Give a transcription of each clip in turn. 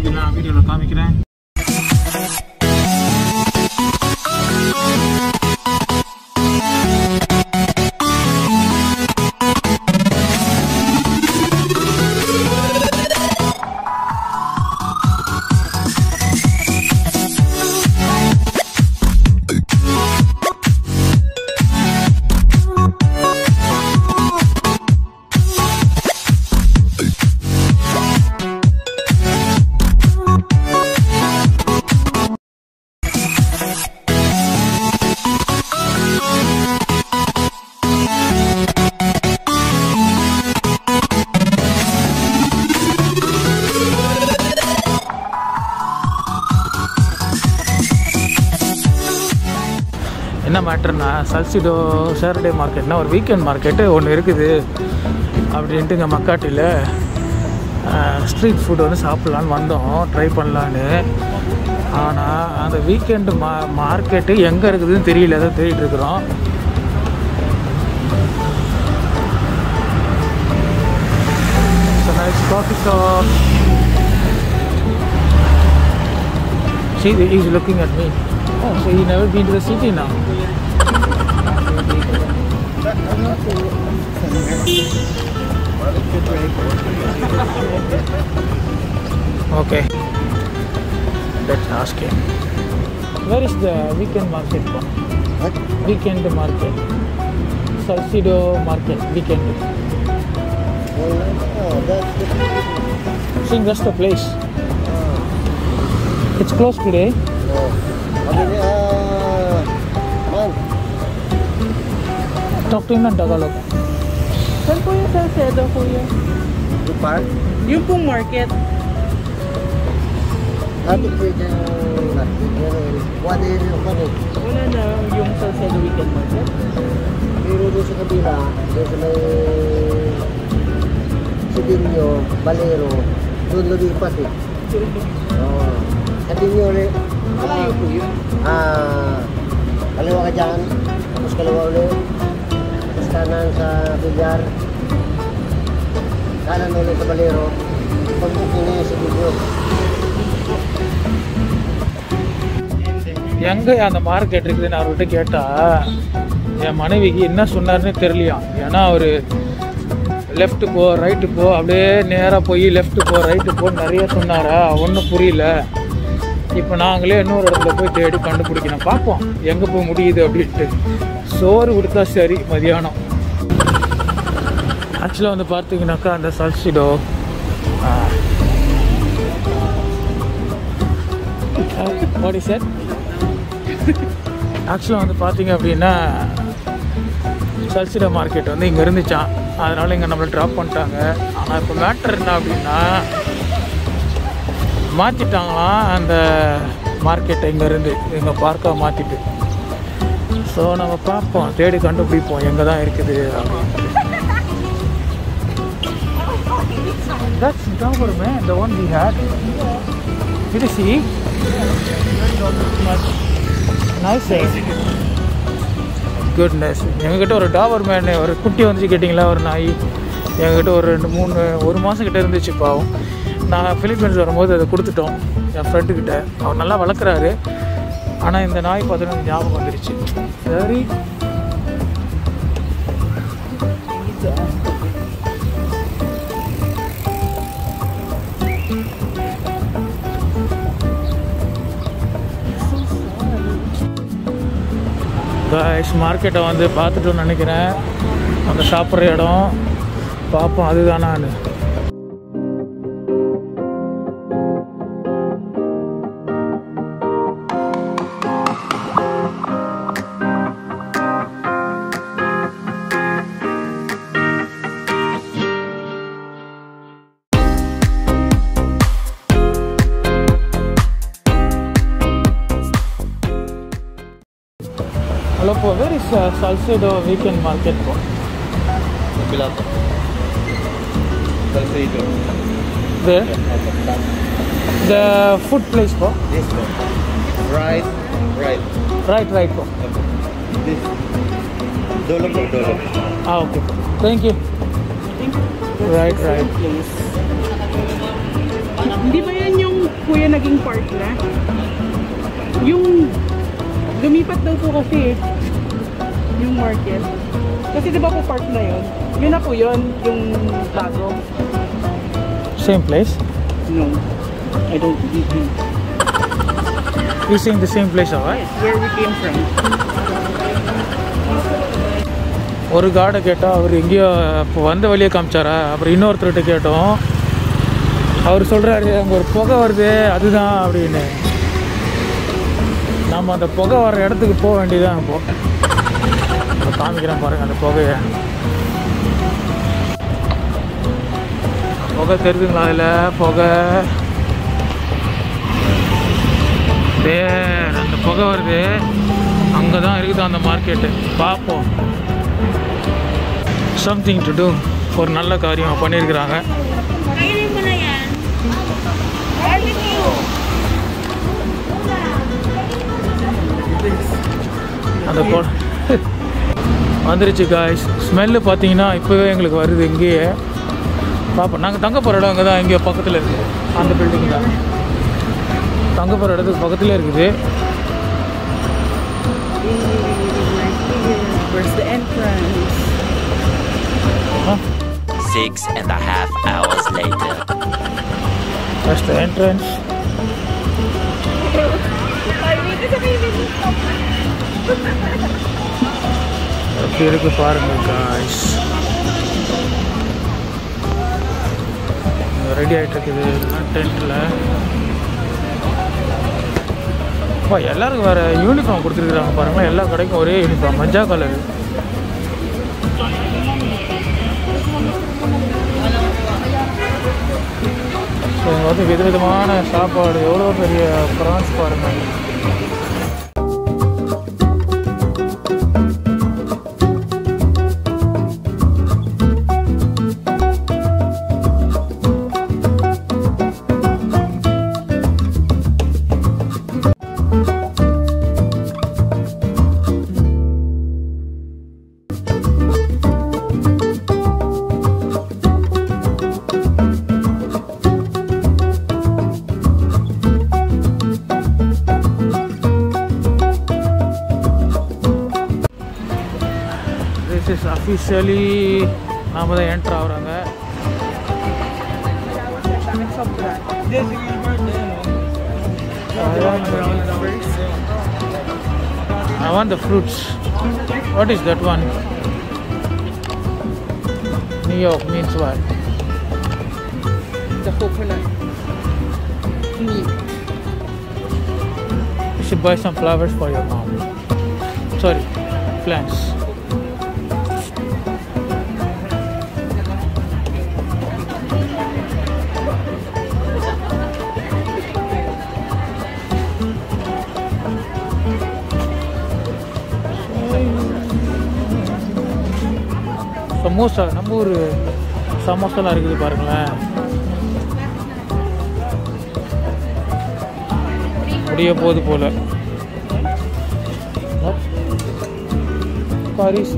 நான் நான் வீடியோவில் காமிக்கிறேன். மேட்டர்னா சல்சிடோ சாட்டர்டே மார்க்கெட்னா ஒரு வீக்கெண்ட் மார்க்கெட்டு ஒன்று இருக்குது அப்படின்ட்டு இங்கே மக்காட்டியில் ஸ்ட்ரீட் ஃபுட் வந்து சாப்பிட்லான்னு வந்தோம் ட்ரை பண்ணலான்னு ஆனால் அந்த வீக்கெண்டு மா மார்க்கெட்டு எங்கே இருக்குதுன்னு தெரியல தான் தேடிட்டு இருக்கிறோம் coffee shop. See, he's looking at me. Oh, so you never been to the city now? Okay. Let's ask him. Where is the weekend market from? What? Weekend market. Salcido market, weekend. Well, oh, that's the See, that's the place. It's closed today. Oh. Sabi niya, ah, man, Talk to him in Tagalog. Saan po yung Salcedo, kuya? the park, Yung pong market. dati pwede yung natin, pero one area pa rin. Wala na yung Salcedo Weekend Market. Pero doon sa kabila, doon sa may Sidinyo, Balero, doon lumipat eh. Oo. Sa Dinyo ulit. Malayo po yun. Ah, kaliwa ka dyan, tapos kaliwa ulit. Kanan sa Bilyar. Kanan ulit sa Balero. Pagbukin niya sa Dinyo. எங்கே அந்த market இருக்குதுன்னு அவர்கிட்ட கேட்டால் என் மனைவிக்கு என்ன சொன்னார்னே தெரியலையாம் ஏன்னா அவர் left போ right போ அப்படியே நேராக போய் லெஃப்ட்டு போ ரைட்டு போ நிறைய சொன்னாரா ஒன்றும் புரியல இப்போ நாங்களே இன்னொரு இடத்துல போய் தேடி கண்டுபிடிக்கணும். பார்ப்போம் எங்கே போய் முடியுது அப்படின்ட்டு. சோறு கொடுத்தா சரி மதியானம். ஆக்சுவலாக வந்து பார்த்தீங்கன்னாக்கா அந்த சல்சிடோ வாட் சார் ஆக்சுவலாக வந்து பார்த்தீங்க அப்படின்னா சல்சிடோ மார்க்கெட் வந்து இங்கே இருந்துச்சான் அதனால் இங்கே நம்மளை ட்ராப் பண்ணிட்டாங்க. ஆனால் இப்போ மேட்டர் என்ன அப்படின்னா மாற்றிட்டாங்களாம் அந்த மார்க்கெட்டை இங்கேருந்து எங்கள் பார்க்காக மாற்றிட்டு ஸோ நம்ம பார்ப்போம். தேடி கண்டுபிடிப்போம். எங்கே தான் இருக்குது அப்படின்ட்டு That's Dover, man, the one we had. Did you see? Nice, goodness எங்ககிட்ட ஒரு டாபர் மேன் ஒரு குட்டி வந்துச்சு கேட்டிங்களா? ஒரு நாய். எங்ககிட்ட ஒரு ரெண்டு மூணு ஒரு மாதம் கிட்ட இருந்துச்சு பாவம். நான் ஃபிலிப்பைன்ஸ் வரும்போது அதை கொடுத்துட்டோம். என் ஃப்ரெண்டுக்கிட்ட அவர் நல்லா வளர்க்குறாரு. ஆனால் இந்த நாய் பார்த்தோன்னா ஞாபகம் வந்துடுச்சு சரி. காய்ஸ் மார்க்கெட்டை வந்து பார்த்துட்டோன்னு நினைக்கிறேன். அந்த சாப்பிட்ற இடம். பார்ப்போம். அதுதானான்னு is uh, Salcedo Weekend Market po? Pilato. Salcedo. There? The food place po? This one. Right, right. Right, right po. This. Dolo po, dolo. Ah, okay po. Thank you. Right, right. Place. Hindi ba yan yung kuya naging park na? Yung lumipat daw po kasi yung market. Kasi di ba po park na yun? Yun na po yun, yung bago. Same place? No, I don't believe you. You saying the same place, alright? Yes, where we came from. ஒரு கார்டை கேட்டால் அவர் எங்கேயோ இப்போ வந்த வழியே காமிச்சாரா அப்புறம் இன்னொருத்தர்கிட்ட கேட்டோம் அவர் சொல்கிறாரு அங்கே ஒரு புகை வருது அதுதான் அப்படின்னு நம்ம அந்த புகை வர்ற இடத்துக்கு போக வேண்டியதான் இப்போ காமிக்கிறேன் பாருங்கள் அந்த புகையை புகை தெரியுதுங்களா அதில் புகை. பேர் அந்த புகை வருது. அங்கே தான் இருக்குது அந்த மார்க்கெட்டு பார்ப்போம். சம்திங் டு டூ ஒரு நல்ல காரியம் பண்ணியிருக்கிறாங்க. அந்த கொ வந்துருச்சு காய்ஸ் ஸ்மெல்லு பார்த்தீங்கன்னா இப்போவே எங்களுக்கு வருது இங்கேயே. பார்ப்போம் நாங்கள் தங்க போகிற இடம் அங்கே தான் இங்கே பக்கத்தில் இருக்குது அந்த பில்டிங் தான். தங்க போகிற இடத்துக்கு பக்கத்தில் இருக்குது. Where's the entrance? Six and a half hours later. That's the entrance. எப்படி இருக்கு பாருங்க காய்ஸ் ரெடி ஆகிட்டு இருக்குது. டென்ட்டில் அப்பா எல்லாருக்கும் வேறு யூனிஃபார்ம் கொடுத்துருக்குறாங்க பாருங்கள் எல்லா கடைக்கும் ஒரே யூனிஃபார்ம் மஞ்சா கலர் ஸோ இங்கே வந்து விதவிதமான சாப்பாடு. எவ்வளோ பெரிய ப்ரான்ஸ் பாருங்கள் இஸ் அஃபிஷியலி நாம தான் என்ட்ரு ஆகுறாங்க I want the fruits. What is that one? New York means what? The coconut. Meat. You should buy some flowers for your mom. Sorry, plants. Samosa நம்ம ஊர் சமோசாலாம் இருக்குது பாருங்களேன். முடிய போகுது போல. Paris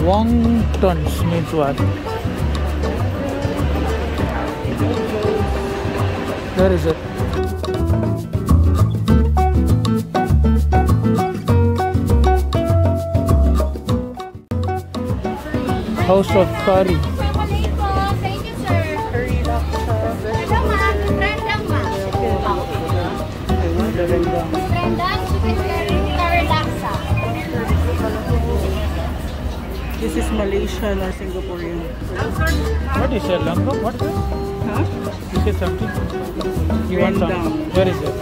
Wontons means what? Is it? House of Curry. This is Malaysian or Singaporean. What is it? Langka? What is it? Huh? You said something? You want some? Where is it?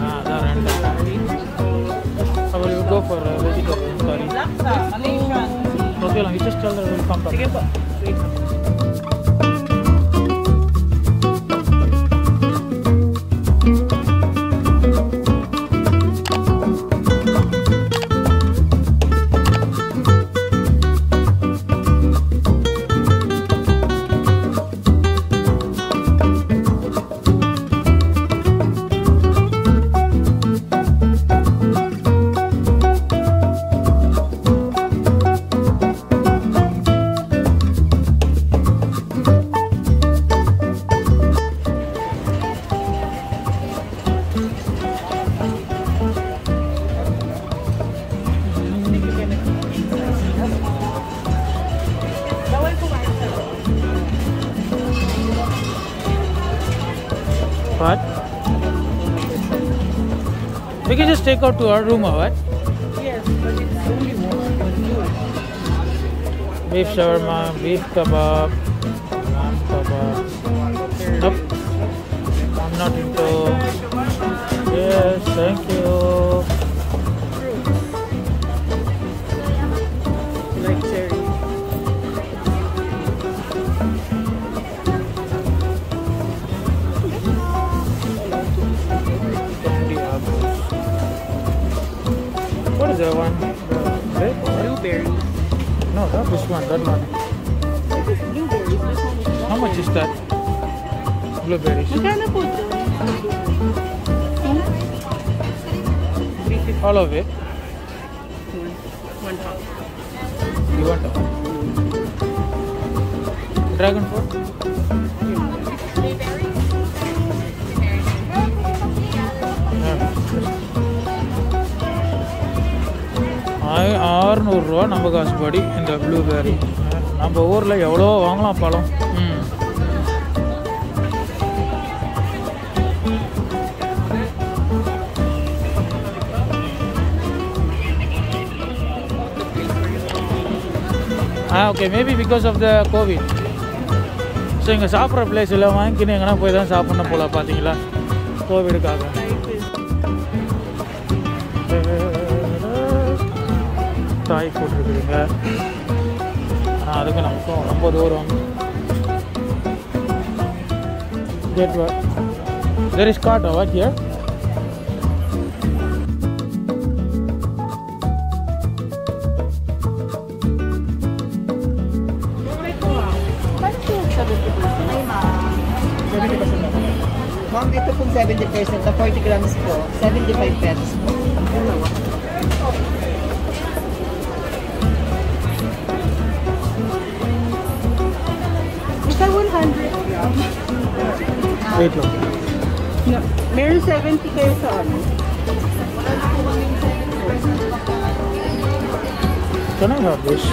Ah, the rendang. How will go for uh, vegetable curry? Laksa, Malaysian. Okay, okay lang. You just tell her we'll come back. We can just take out to our room or what? Yes, but it's only one. Beef shawarma, beef kebab, lamb kebab. Nope. I'm not into. Yes, thank you. One? The grape or? Blueberry. No, not this one. That one. This is blueberries. This one is How much is that? Blueberries. Magkano po ito? All of it. One half. You want all? Dragon fruit? ஆறுநூறுரூவா நம்ம காசுபடி இந்த blueberry நம்ம ஊரில் எவ்வளோ வாங்கலாம் பழம். ம். ஆ okay maybe because of the covid so இங்கே சாப்பிட்ற பிளேஸ் எல்லாம் வாங்கிக்கின்னு எங்கன்னா போய் தான் சாப்பிட்ணும் போல பார்த்தீங்களா கோவிடுக்காக தாய் ஃபுட் இருக்குதுங்க ஆனால் அதுக்கு நமக்கும் ரொம்ப தூரம் gate there is God what here Ma'am, ito pong 70% na 40 grams po, 75 pesos po. 100 grams. Wait lang. No, meron 70 kayo sa ano. Can I have this?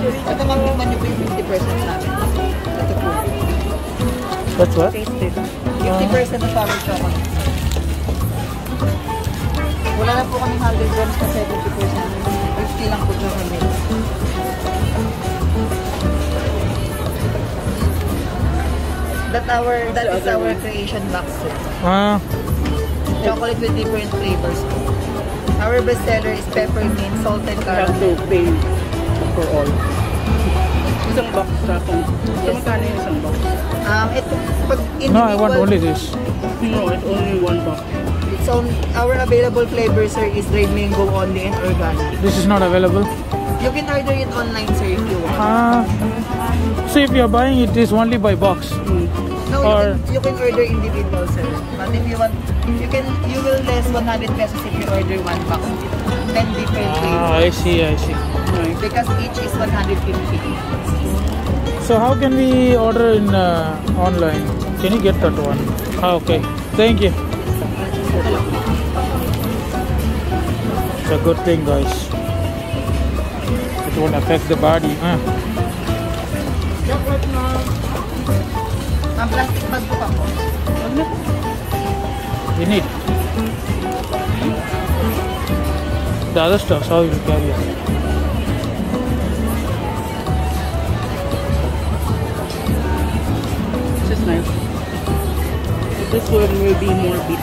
Ito niyo po yung 50% namin. Ito po. That's what? Taste it. 50% of our chocolate. Wala na po kami 100 grams na 70%. 50 lang po chocolate. That our that is our creation box. sir. Ah, Chocolate with different flavors. Our best seller is peppermint, salted You have caramel. to pay for all. Isang box sa kung so magkano yung isang box? Um, ito, pag individual, no, I want only this. No, it's only one box. It's on, our available flavors, sir, is dried mango only and organic. This is not available. You can order it online, sir, if you want. Ah, so if you're buying it is only by box. Mm. No, or- you, can, you can order individual, sir. But if you want, you can, you will less 100 pesos if you order one box. 10 different Ah. I see, I see. Nice. Because each is 150. So how can we order in uh, online? Can you get that one? Ah, okay. Thank you. It's a good thing, guys. It won't affect the body. Huh? Ang plastic bag po pa po. You need the other stuff. How you carry it? This is nice. This one will be more bitter.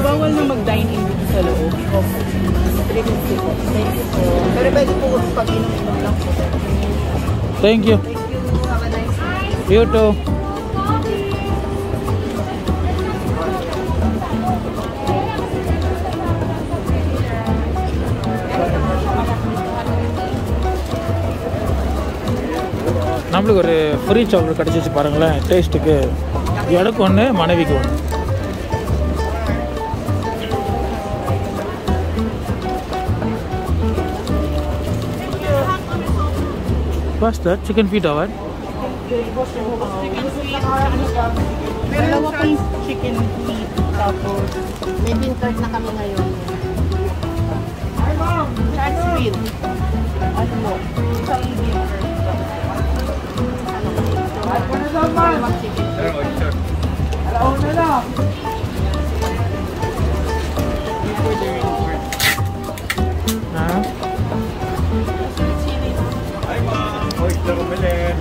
Bawal na mag-dine-in dito sa loob. 350 po. Thank you po. Pero pwede po pag inom-inom lang po. Thank you. Thank you. Have a nice day. You too. நம்மளுக்கு ஒரு free chocolate கிடச்சிச்சு பாருங்களேன் டேஸ்ட்டுக்கு எனக்கு ஒன்று மனைவிக்கு ஒன்று What's that? Uh, chicken feet or what? Chicken feet. Dalawa kong chicken feet. Tapos, may bean cart na kami ngayon. Charles wheel. Ano mo? Isang bean cart. Ano mo? Ano mo? Ano mo? Ano mo? Ano mo? Ano mo?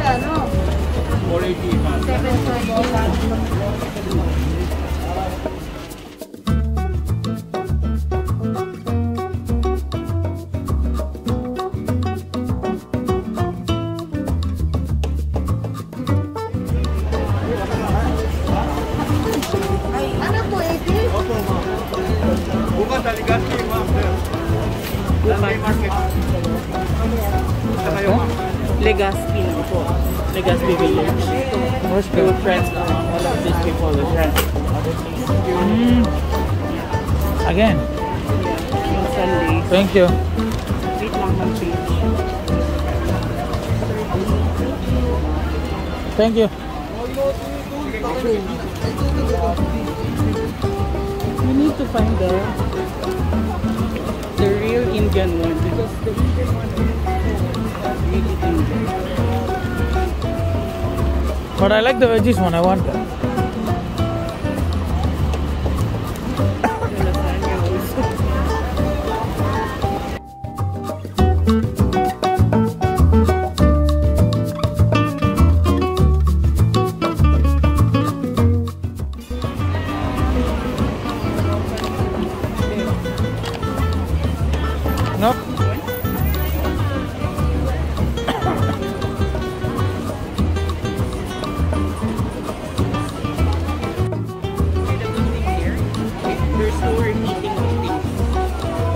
Claro. Por ahí, thank you. Wait lang mag-page. Thank you. We need to find the the real Indian one because the Indian one is really Indian. But I like the veggies one. I want that.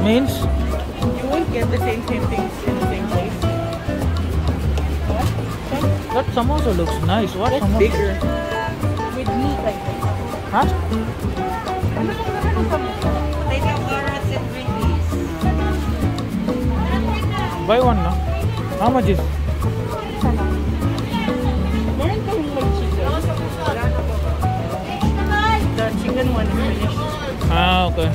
Means? You won't get the same same things in the same place. That samosa looks nice. What That's samosa? bigger. With meat, I think. Huh? Ano kung meron ng samosa? They have carrots and green peas. Buy one, no? How much is? Meron kang may chicken. The chicken one is finished. Ah, okay.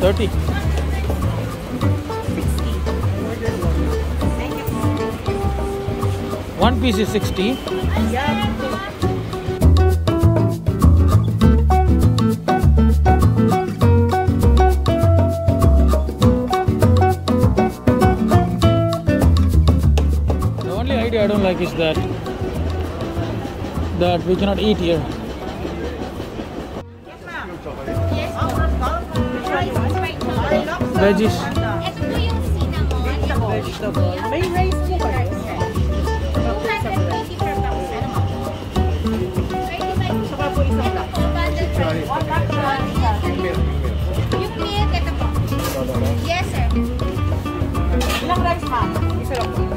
30? One piece is 60. The only idea I don't like is that that we cannot eat here. Veggies. Ito po yung cinnamon. Vegetable. May rice po kayo? 280 per pound. Saka po isang lap. Yung milk, ito po. Yes, sir. Ilang rice, ma'am? Isa lang po.